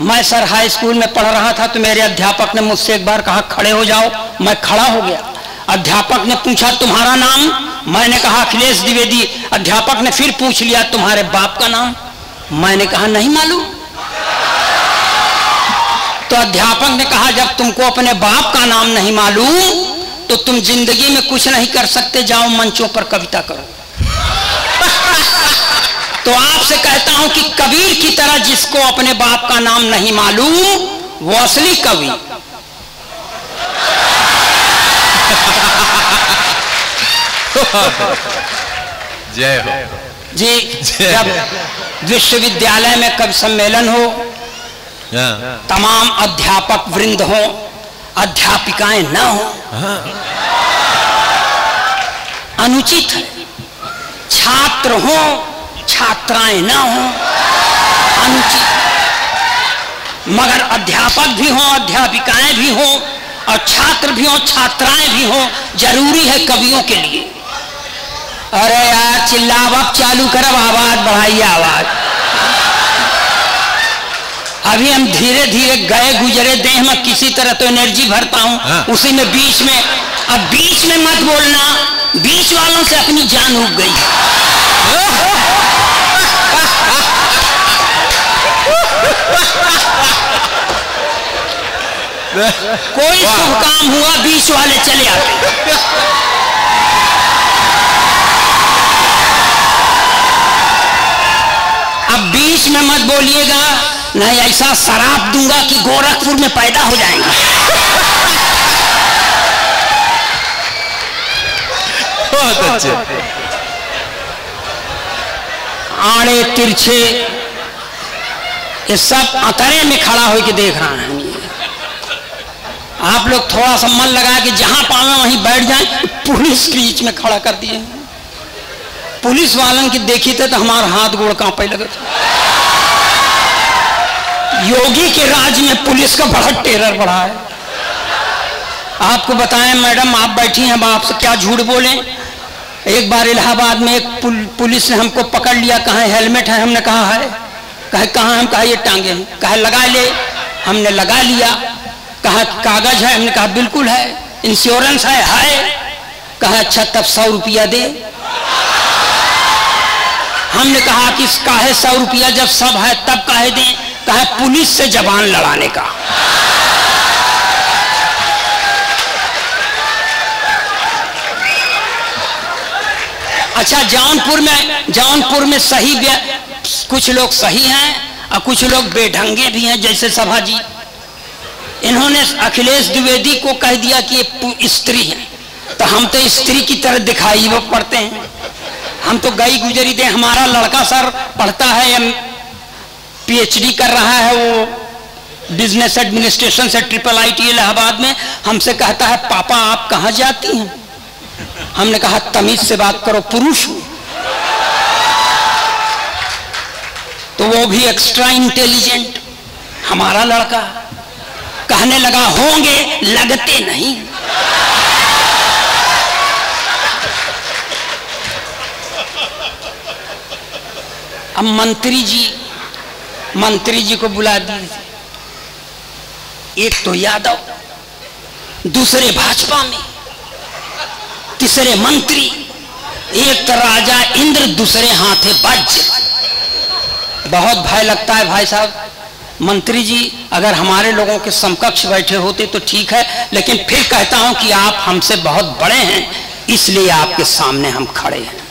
मैं sir high school में पढ़ रहा था तो मेरे अध्यापक ने मुझसे एक बार कहा, खड़े हो जाओ, मैं खड़ा हो गया। अध्यापक ने पूछा, तुम्हारा नाम? मैंने कहा, अखिलेश द्विवेदी। अध्यापक ने फिर पूछ लिया, तुम्हारे बाप का नाम? मैंने कहा, नहीं मालूम। तो अध्यापक ने कहा, जब तुमको अपने बाप का नाम नहीं मालूम तो तुम ज़िंदगी में कुछ नहीं कर सकते, जाओ मंचों पर कविता करो। तो आपसे कहता हूँ कि कबीर की तरह जिसको अपने बाप का नाम नहीं मालूम वो असली कवि जय हो। जी जब विश्वविद्यालय में कवि सम्मेलन हो हाँ, तमाम अध्यापक वृंद हो अध्यापिकाएँ न हो अनुचित है छात्र हो छात्राएँ ना हो। अनुचित। मगर अध्यापक भी हो अध्यापिकाएँ भी हो और छात्र भी हो छात्राएँ भी हो ज़रूरी है कवियों के लिए। अरे यार चिल्लाव अब चालू करब आवाज़ बढ़ाइए आवाज़। अभी हम धीरे धीरे गए गुजरे देह में किसी तरह तो एनर्जी भरता हूँ हाँ। उसी में बीच में अब बीच में मत बोलना बीच वालों से अपनी जान उग गई। कोई शुभ काम हुआ बीच वाले चले आते। अब बीच में मत बोलिएगा नहीं ऐसा शराब दूँगा कि गोरखपुर में पैदा हो जाएँगे। बहुत अच्छे। आड़े तिरछे ये सब अतरे में खड़ा होकर देख रहा है। आप लोग थोड़ा सा मन लगा कि जहाँ पावे वहीं बैठ जाए पुलिस बीच में खड़ा कर दिए। पुलिस वालन की देखी थे तो हमारा हाथ गोड़ कांपे लगे थे। योगी के राज में पुलिस का बड़ा टेरर बढ़ा है। आपको बताएँ मैडम आप बैठी हैं अब आपसे क्या झूठ बोलें? एक बार इलाहाबाद में एक पुल, पुलिस ने हमको पकड़ लिया कहा हेलमेट है हमने कहा है। कहे, कहा हम कहा ये टांगे हैं? कहा, लगा ले। हमने लगा लिया। कहा, कागज़ है? हमने कहा, बिल्कुल है। इंश्योरेंस है? है कहा अच्छा तब सौ रुपया दे। हमने कहा कि काहे सौ रुपया जब सब है, तब काहे दें? कहा, पुलिस से जबान लड़ाने का। अच्छा जौनपुर में जौनपुर में सही कुछ लोग सही हैं और कुछ लोग बेढंगे भी हैं, जैसे सभा जी। इन्होंने अखिलेश द्विवेदी को कह दिया कि स्त्री है। तो हम तो स्त्री की तरह दिखाई वो पड़ते हैं। हम तो गई गुजरी दे, हमारा लड़का सर पढ़ता है, एम पीएचडी कर रहा है, वो बिज़नेस एडमिनिस्ट्रेशन से ट्रिपल आईटी इलाहाबाद में, हमसे कहता है, पापा, आप कहाँ जाती हैं? हमने कहा, तमीज से बात करो, पुरुष हूँ। तो वो भी एक्स्ट्रा इंटेलिजेंट हमारा लड़का कहने लगा, होंगे, लगते नहीं। अब मंत्री जी मंत्री जी को बुला दिए एक तो यादव, दूसरे भाजपा में, तीसरे मंत्री, एक तो राजा इंद्र, दूसरे हाथे वज्र बहुत भय लगता है भाई साहब। मंत्री जी, अगर हमारे लोगों के समकक्ष बैठे होते तो ठीक है, लेकिन फिर कहता हूँ कि आप हमसे बहुत बड़े हैं, इसलिए आपके सामने हम खड़े हैं।